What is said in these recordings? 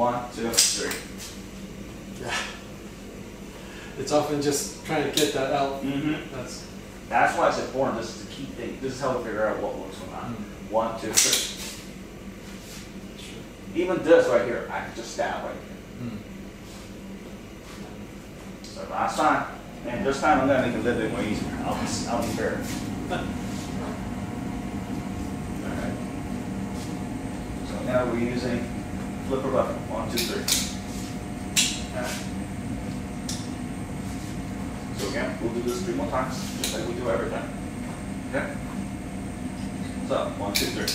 One, two, three. Yeah. It's often just trying to get that out. Mm-hmm. That's That's why it's important. This is the key thing. This is how we figure out what works or not. Mm. One, two, three. Even this right here, I can just stab right here. mm. So last time, and this time I'm gonna make it a little bit more easier. I'll be, I'll be fair. Alright. So now we're using flipper button. One, two, three. Alright. So again, we'll do this three more times, just like we do every time. Okay? So, one, two, three.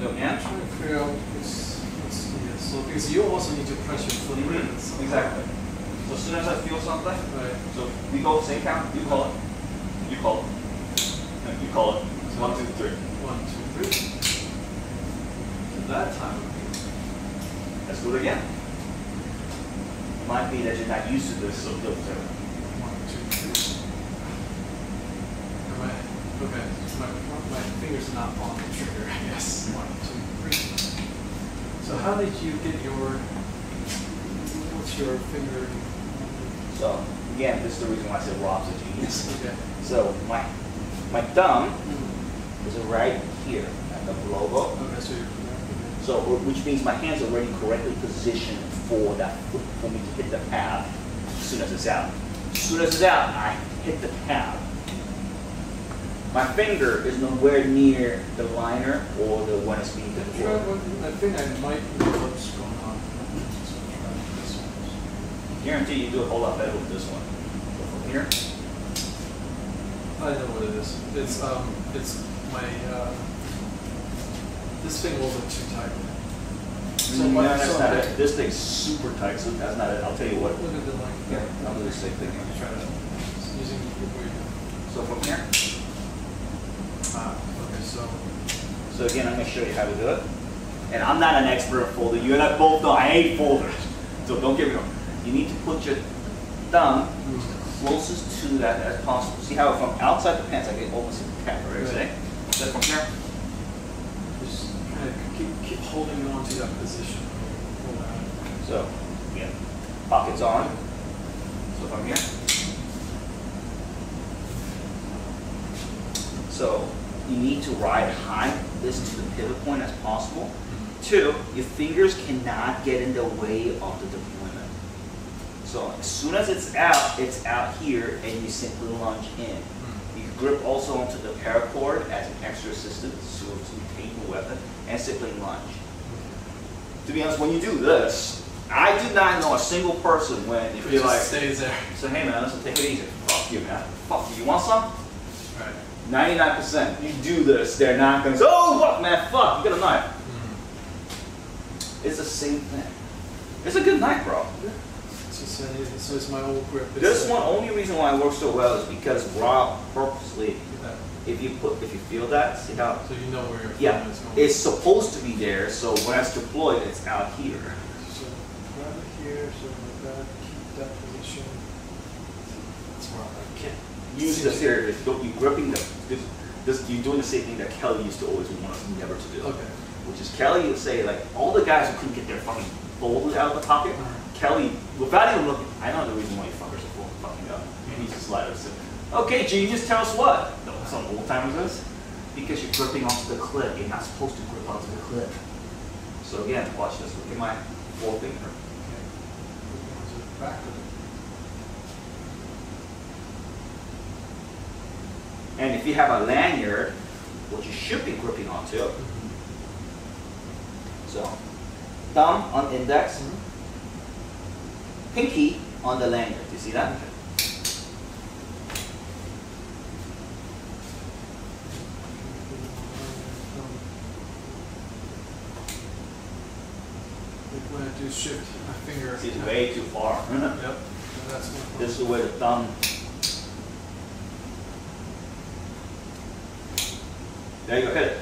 So I'm again. trying to figure out what's, what's yeah, so because you also need to press your foot Mhm, in Exactly. So as soon as I feel something, Right. So we go same count, you call it, you call it, you call it, one, two, three. One, two, three. That time would Let's do it again. It might be that you're not used to this, so do it. one, two, three. I, okay, my, my finger's not on the trigger, I guess. One, two, three. So how did you get your, what's your finger? So again, this is the reason why I said Rob's a genius. Okay. So my, my thumb is it right here at the logo. Okay, so. So, which means my hands are already correctly positioned for that, for me to hit the pad as soon as it's out. As soon as it's out, I hit the pad. My finger is nowhere near the liner or the one it's being deployed. I think I might know what's going on. So try this one. Guarantee you do a whole lot better with this one. So from here, I know what it is. It's um, it's my uh, this thing wasn't too tight. So no, what- that's so not it. This thing's super tight, so that's not it. I'll tell you what. Look at the like. Here, I'll do the same thing. Let me try that. Using. So from here, Ah, okay, so So again, I'm gonna show you how to do it. And I'm not an expert at folding. You and I both know I hate folders. So don't get me wrong. You need to put your thumb closest to that as possible. See how from outside the pants I get almost in the cap, right? Right. From here, just kind of keep keep holding on to that position. So again, pockets on. So from here. So you need to ride high this to the pivot point as possible. Two, your fingers cannot get in the way of the deployment. So as soon as it's out, it's out here and you simply lunge in. You grip also onto the paracord as an extra assistance so to retain the weapon and simply lunge. To be honest, when you do this, I do not know a single person when if you're like, stays there. so hey man, listen, take it easy. Fuck you man. Fuck you. You want some? Right. 99%. You do this, they're not gonna say, oh fuck man, fuck, you got a knife. Mm-hmm. It's the same thing. It's a good knife, bro. Just uh, so it's my old grip. It's, This one, only reason why it works so well is because Rob purposely, if you put, if you feel that, see how, So you know where your yeah, thumb is going. it's supposed to be there, so when it's deployed, it's out here. So grab it here, so that, keep that position. That's where I can't. Use see this it. here, if you- you're gripping the, this, this, you're doing the same thing that Kelly used to always want us never to do. Okay. Which is Kelly would say, like, all the guys who couldn't get their fucking folders out of the pocket, Kelly, without even looking, I know the reason why you fuckers are fucking up. And he's just like, okay, genius, tell us what. No, some old timers is. Because you're gripping onto the clip. You're not supposed to grip onto the clip. So again, watch this. Look at my forefinger. Okay. And if you have a lanyard, what you should be gripping onto, so thumb on index, mm-hmm. Pinky on the lanyard. Do you see that? When I do shift my finger. It's way too far. Yep. So that's my This is where the thumb. There you go, hit it.